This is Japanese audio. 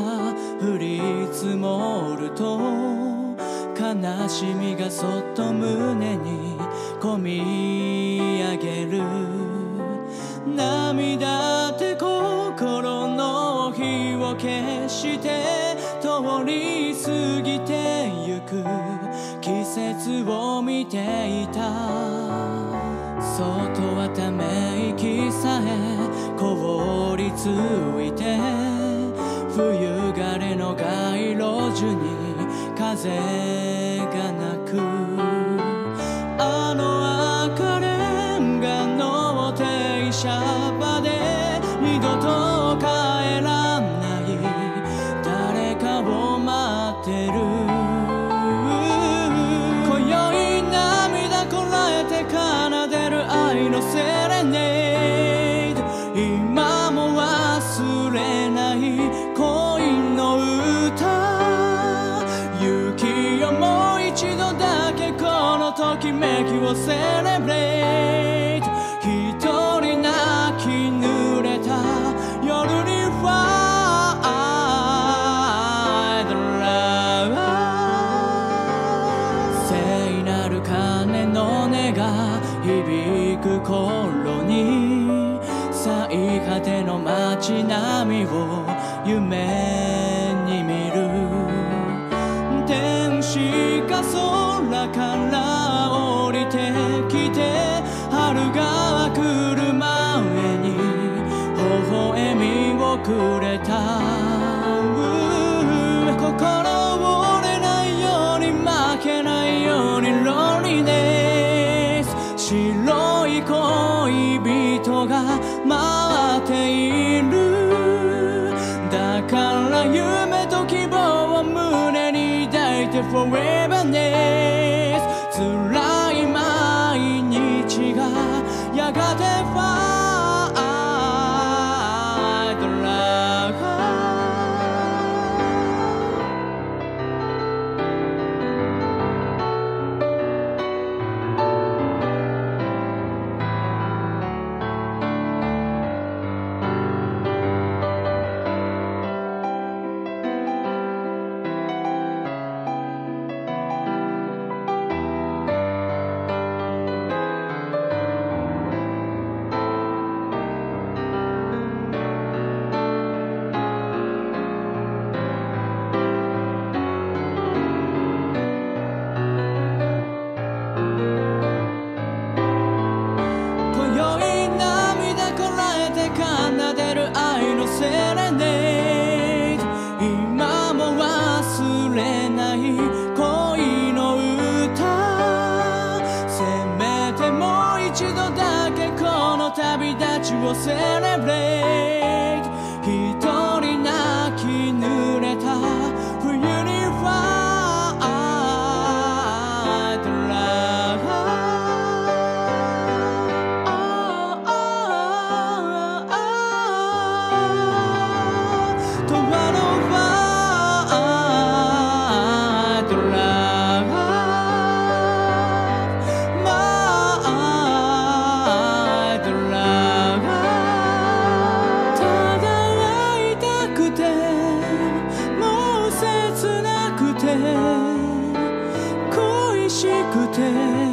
が降り積もると悲しみがそっと胸にこみ上げる。涙って心の火を消して通り過ぎてゆく。季節を見ていた。外はため息さえ凍りついて。冬枯れの街路樹に風が鳴くあの赤レンガの停車。ときめきをセレブレイト。一人泣き濡れた夜にファイドラ聖なる鐘の音が響く頃に。最果ての街並みを夢て春が来る前に微笑みをくれた。心折れないように負けないようにロリネス白い恋人が待っている。だから夢と希望を胸に抱いて Forever n e s 辛い愛のセレネード今も忘れない恋の歌。せめてもう一度だけこの旅立ちをセレブレイ恋しくて。